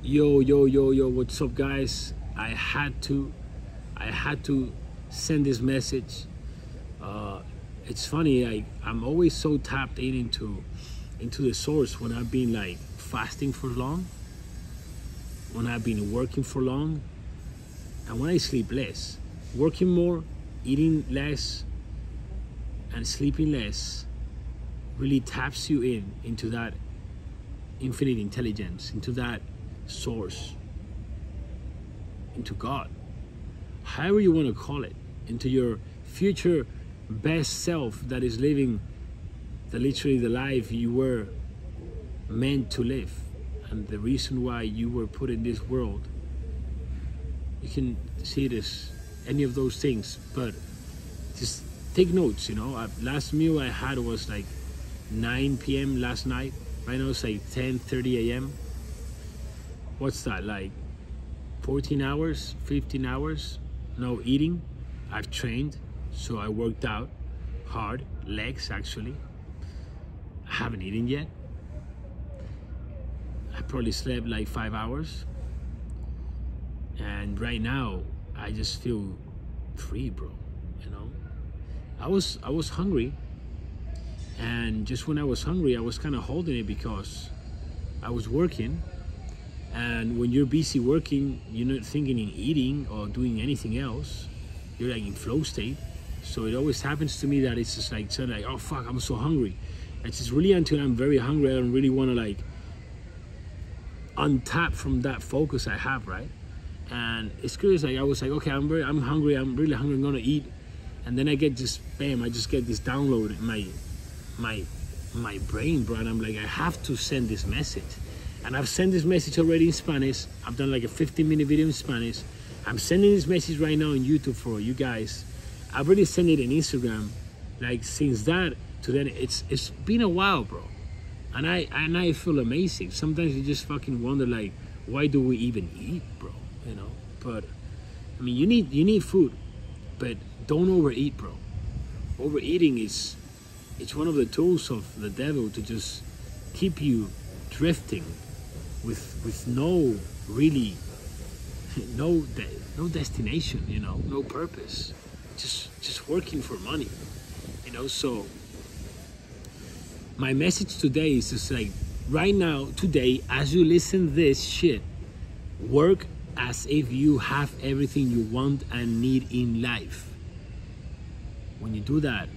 Yo, yo, yo, yo, what's up, guys? I had to, I had to send this message. Uh, it's funny, I, I'm always so tapped in into, into the source when I've been like fasting for long, when I've been working for long, and when I sleep less. Working more, eating less, and sleeping less really taps you in into that infinite intelligence, into that source, into God, however you want to call it, into your future best self that is living the literally the life you were meant to live and the reason why you were put in this world. You can see this, any of those things, but just take notes, you know. Last meal I had was like 9 p.m. last night. Right now it's like 10:30 a.m what's that like 14 hours 15 hours no eating? I've trained so i worked out hard legs actually. I haven't eaten yet. I probably slept like five hours. And right now i just feel free bro you know? I was i was hungry. And just when i was hungry i was kind of holding it because i was working and when you're busy working, you're not thinking in eating or doing anything else. You're like in flow state. So it always happens to me that it's just like, so like, oh fuck, I'm so hungry. It's just really until I'm very hungry, I don't really want to like untap from that focus I have, right? And it's curious, like I was like, okay, I'm very, I'm hungry, I'm really hungry, I'm gonna eat. And then I get just, bam, I just get this download in my, my, my brain, bro. And I'm like, I have to send this message and I've sent this message already in Spanish. I've done like a 15 minute video in Spanish. I'm sending this message right now on YouTube for you guys. I've already sent it in Instagram. Like since that to then, it's it's been a while, bro. And I and I feel amazing. Sometimes you just fucking wonder like, why do we even eat, bro? You know. But I mean, you need you need food, but don't overeat, bro. Overeating is it's one of the tools of the devil to just keep you drifting with with no really no de no destination you know no purpose. Just just working for money you know so my message today is just like right now today as you listen this shit work as if you have everything you want and need in life. When you do that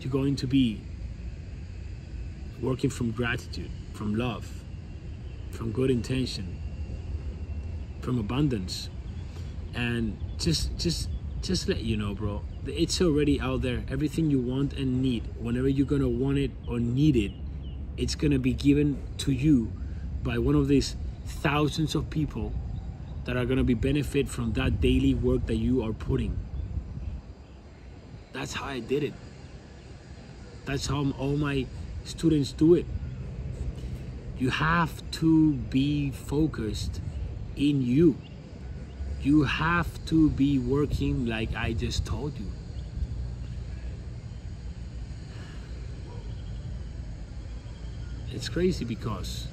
you're going to be working from gratitude from love from good intention, from abundance. And just just just let you know, bro, it's already out there. Everything you want and need, whenever you're gonna want it or need it, it's gonna be given to you by one of these thousands of people that are gonna be benefit from that daily work that you are putting. That's how I did it. That's how all my students do it you have to be focused in you. You have to be working like I just told you. It's crazy because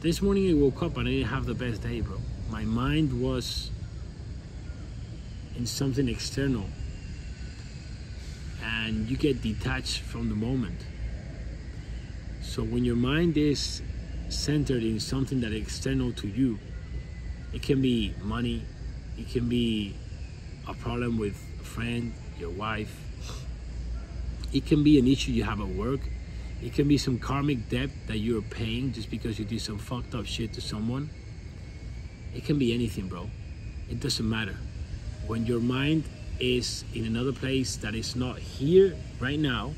this morning I woke up and I didn't have the best day, bro. My mind was in something external and you get detached from the moment so when your mind is centered in something that is external to you, it can be money, it can be a problem with a friend, your wife, it can be an issue you have at work, it can be some karmic debt that you're paying just because you did some fucked up shit to someone. It can be anything, bro. It doesn't matter. When your mind is in another place that is not here right now,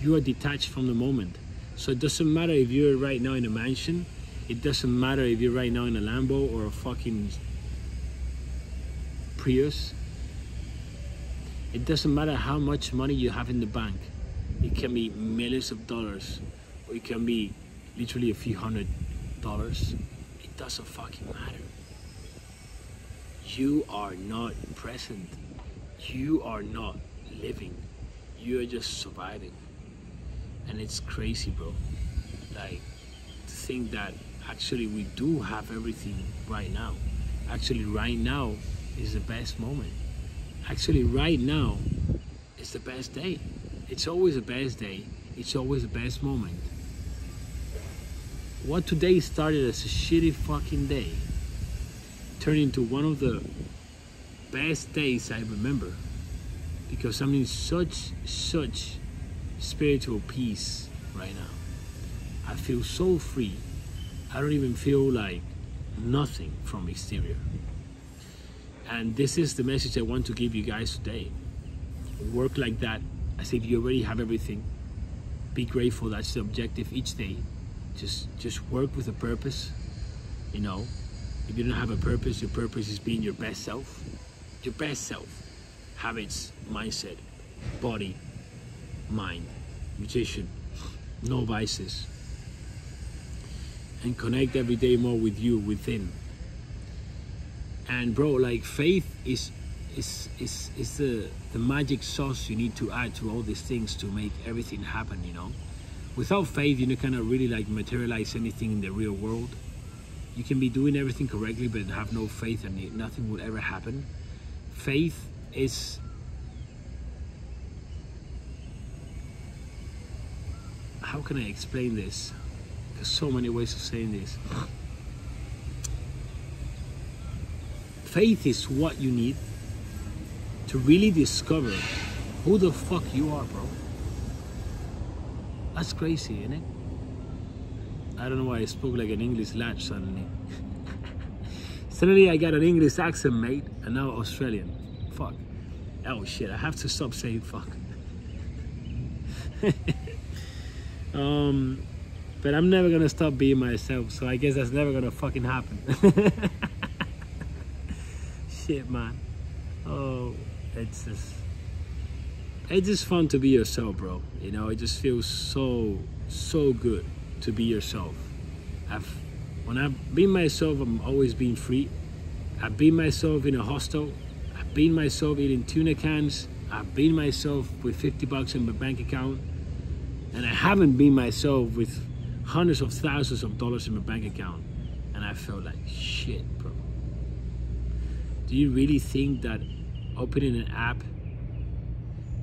you are detached from the moment. So it doesn't matter if you're right now in a mansion. It doesn't matter if you're right now in a Lambo or a fucking Prius. It doesn't matter how much money you have in the bank. It can be millions of dollars, or it can be literally a few hundred dollars. It doesn't fucking matter. You are not present. You are not living. You are just surviving and it's crazy bro like to think that actually we do have everything right now. Actually, right now is the best moment. Actually, right now is the best day. It's always the best day. It's always the best moment. What today started as a shitty fucking day turned into one of the best days I remember because I'm in such, such spiritual peace right now. I feel so free. I don't even feel like nothing from exterior. And this is the message I want to give you guys today. Work like that as if you already have everything. Be grateful. That's the objective each day. Just just work with a purpose. You know, if you don't have a purpose, your purpose is being your best self. Your best self. Habits, mindset, body, mind, nutrition, no vices. And connect every day more with you within. And bro, like faith is is is is the the magic sauce you need to add to all these things to make everything happen, you know. Without faith, you cannot really like materialize anything in the real world. You can be doing everything correctly, but have no faith, and nothing will ever happen. Faith is how can I explain this? There's so many ways of saying this. Faith is what you need to really discover who the fuck you are, bro. That's crazy, isn't it? I don't know why I spoke like an English lad suddenly. suddenly I got an English accent, mate, and now Australian. Fuck. Oh shit, I have to stop saying fuck. um, but I'm never gonna stop being myself, so I guess that's never gonna fucking happen. shit, man. Oh, it's just it's just fun to be yourself, bro. You know, it just feels so so good to be yourself. I've when I've been myself, I'm always being free. I've been myself in a hostel. I've been myself eating tuna cans. I've been myself with 50 bucks in my bank account. And I haven't been myself with hundreds of thousands of dollars in my bank account. And I felt like shit, bro. Do you really think that opening an app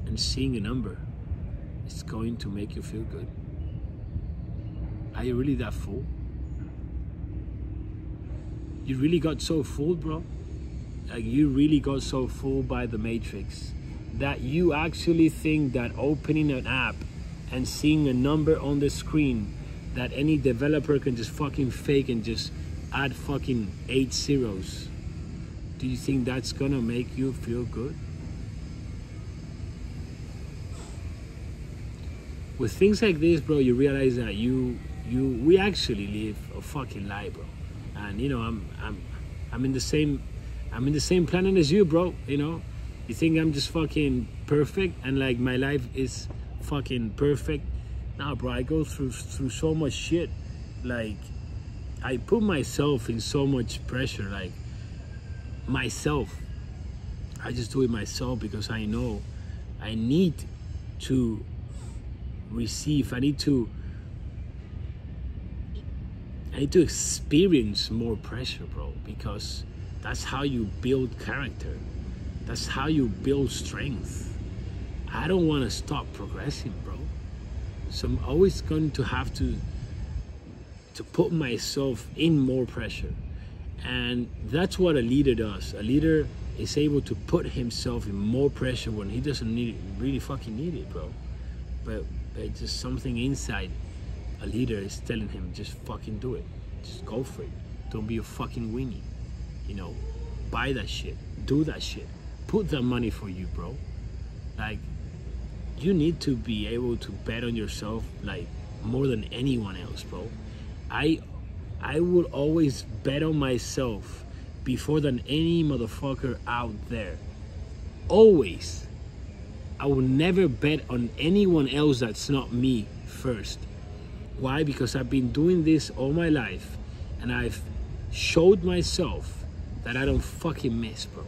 and seeing a number is going to make you feel good? Are you really that fool? You really got so fooled, bro? Like you really got so fooled by the matrix that you actually think that opening an app and seeing a number on the screen that any developer can just fucking fake and just add fucking eight zeros do you think that's gonna make you feel good? With things like this, bro, you realize that you you we actually live a fucking lie, bro. And you know, I'm I'm I'm in the same I'm in the same planet as you, bro. You know, you think I'm just fucking perfect and like my life is fucking perfect. Nah, bro, I go through through so much shit. Like, I put myself in so much pressure. Like, myself. I just do it myself because I know I need to receive, I need to I need to experience more pressure, bro, because that's how you build character. That's how you build strength. I don't want to stop progressing, bro. So I'm always going to have to to put myself in more pressure. And that's what a leader does. A leader is able to put himself in more pressure when he doesn't need really fucking need it, bro. But, but just something inside a leader is telling him, just fucking do it. Just go for it. Don't be a fucking weenie. You know, buy that shit. Do that shit. Put that money for you, bro. Like, you need to be able to bet on yourself like more than anyone else, bro. I I will always bet on myself before than any motherfucker out there. Always. I will never bet on anyone else that's not me first. Why? Because I've been doing this all my life and I've showed myself that I don't fucking miss, bro.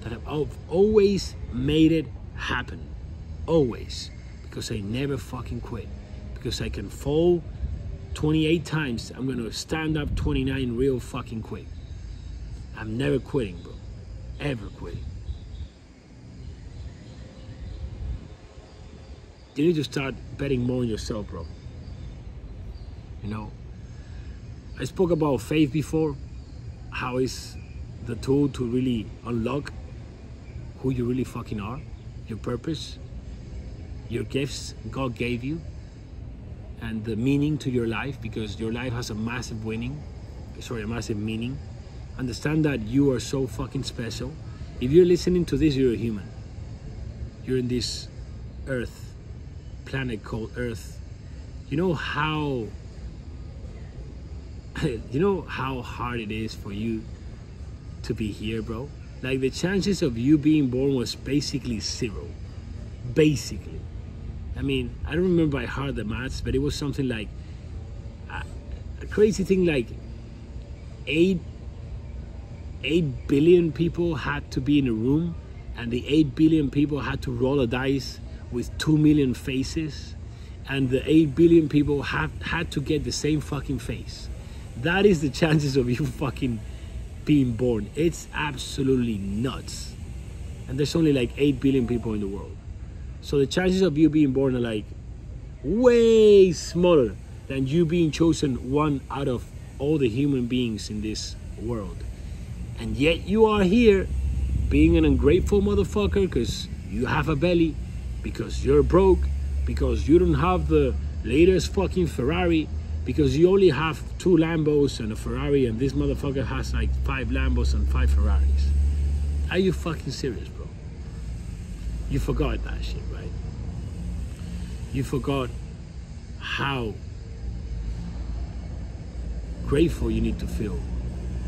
That I've always made it happen. Always. Because I never fucking quit. Because I can fall 28 times, I'm gonna stand up 29 real fucking quick. I'm never quitting, bro. Ever quitting. You need to start betting more on yourself, bro. You know, I spoke about faith before, how is the tool to really unlock who you really fucking are, your purpose, your gifts God gave you, and the meaning to your life because your life has a massive winning, sorry, a massive meaning. Understand that you are so fucking special. If you're listening to this, you're a human. You're in this earth, planet called Earth. You know how you know how hard it is for you to be here, bro? Like the chances of you being born was basically zero. Basically. I mean, I don't remember by heart the maths, but it was something like a, a crazy thing like eight eight billion people had to be in a room and the 8 billion people had to roll a dice with 2 million faces and the 8 billion people have had to get the same fucking face that is the chances of you fucking being born. It's absolutely nuts. And there's only like 8 billion people in the world. So the chances of you being born are like way smaller than you being chosen one out of all the human beings in this world. And yet you are here being an ungrateful motherfucker because you have a belly, because you're broke, because you don't have the latest fucking Ferrari, because you only have two Lambos and a Ferrari, and this motherfucker has like five Lambos and five Ferraris. Are you fucking serious, bro? You forgot that shit, right? You forgot how grateful you need to feel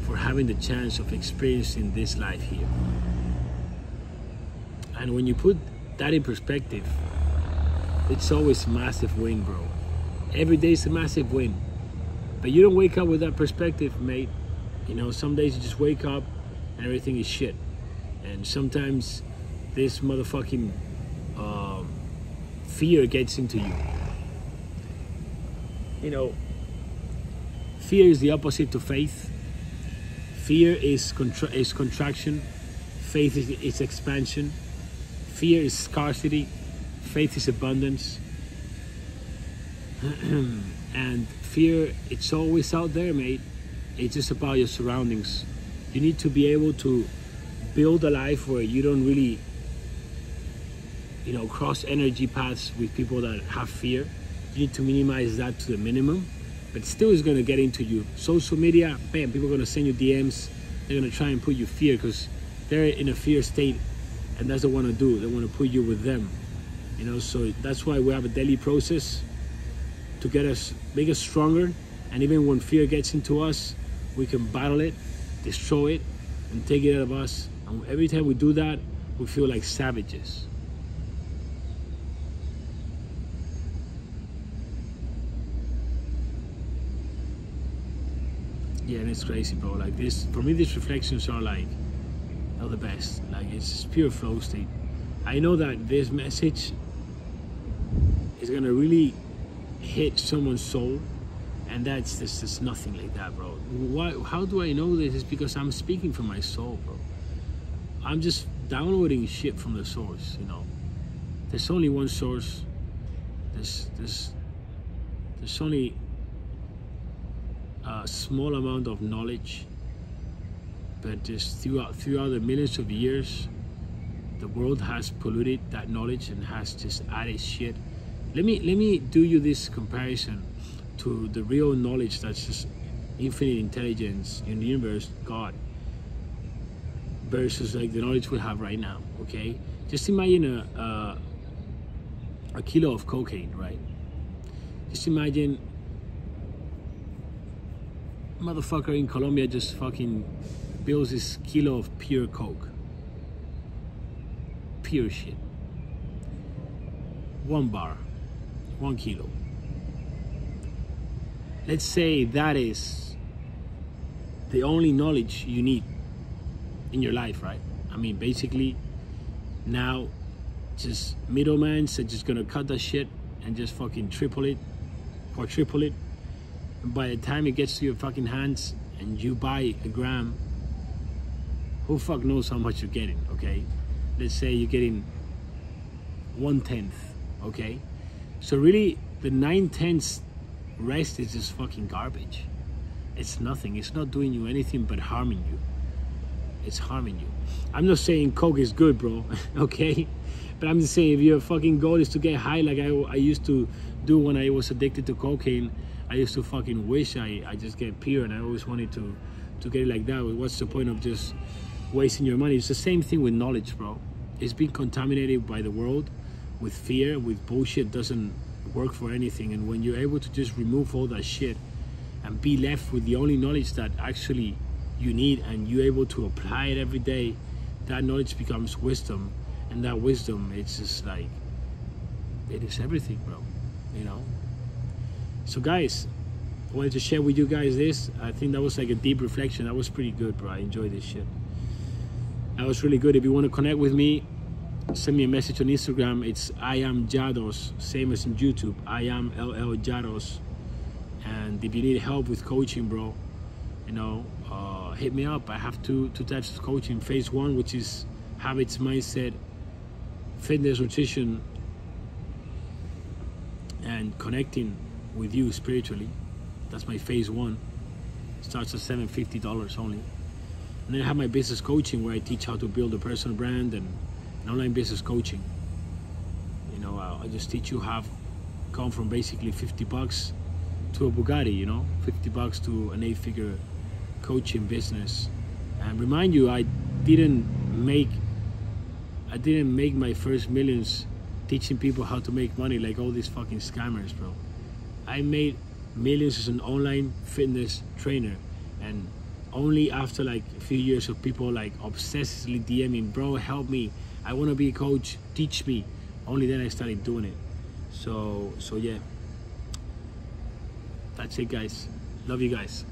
for having the chance of experiencing this life here. And when you put that in perspective, it's always massive win, bro. Every day is a massive win. But you don't wake up with that perspective, mate. You know, some days you just wake up and everything is shit. And sometimes this motherfucking um, fear gets into you. You know, fear is the opposite to faith. Fear is, contra- is contraction. Faith is, is expansion. Fear is scarcity. Faith is abundance. and fear, it's always out there, mate. It's just about your surroundings. You need to be able to build a life where you don't really, you know, cross energy paths with people that have fear. You need to minimize that to the minimum, but still is going to get into you. Social media, bam, people are going to send you DMs. They're going to try and put you fear because they're in a fear state, and that's what they want to do. They want to put you with them, you know. So that's why we have a daily process to get us, make us stronger. And even when fear gets into us, we can battle it, destroy it, and take it out of us. And every time we do that, we feel like savages. Yeah, and it's crazy, bro. Like this, for me, these reflections are like, are the best. Like it's pure flow state. I know that this message is gonna really hit someone's soul and that's just, just nothing like that bro why how do i know this is because i'm speaking from my soul bro i'm just downloading shit from the source you know there's only one source there's there's there's only a small amount of knowledge but just throughout throughout the millions of years the world has polluted that knowledge and has just added shit let me let me do you this comparison to the real knowledge that's just infinite intelligence in the universe, God, versus like the knowledge we have right now. Okay, just imagine a a, a kilo of cocaine, right? Just imagine motherfucker in Colombia just fucking builds this kilo of pure coke. Pure shit. One bar one kilo. Let's say that is the only knowledge you need in your life, right? I mean, basically, now just middlemen are just gonna cut that shit and just fucking triple it, triple it, by the time it gets to your fucking hands and you buy a gram, who fuck knows how much you're getting, okay? Let's say you're getting one tenth, okay? So really, the nine tenths rest is just fucking garbage. It's nothing. It's not doing you anything but harming you. It's harming you. I'm not saying coke is good, bro. okay, but I'm just saying if your fucking goal is to get high, like I, I used to do when I was addicted to cocaine, I used to fucking wish I, I just get pure, and I always wanted to to get it like that. What's the point of just wasting your money? It's the same thing with knowledge, bro. It's been contaminated by the world with fear, with bullshit. Doesn't work for anything. And when you're able to just remove all that shit and be left with the only knowledge that actually you need and you're able to apply it every day, that knowledge becomes wisdom. And that wisdom, it's just like, it is everything, bro. You know? So, guys, I wanted to share with you guys this. I think that was like a deep reflection. That was pretty good, bro. I enjoyed this shit. That was really good. If you want to connect with me, send me a message on Instagram. It's I am Llados, same as in YouTube. I am LL Jados. And if you need help with coaching, bro, you know, uh, hit me up. I have two two types of coaching. Phase one, which is habits, mindset, fitness, nutrition, and connecting with you spiritually. That's my phase one. Starts at seven fifty dollars only. And then I have my business coaching where I teach how to build a personal brand and an online business coaching. You know, I, I just teach you how come from basically 50 bucks to a Bugatti, you know, 50 bucks to an eight figure coaching business. And remind you, I didn't make, I didn't make my first millions teaching people how to make money like all these fucking scammers, bro. I made millions as an online fitness trainer and only after like a few years of people like obsessively DMing, bro, help me. I want to be a coach. Teach me. Only then I started doing it. So, so yeah. That's it, guys. Love you guys.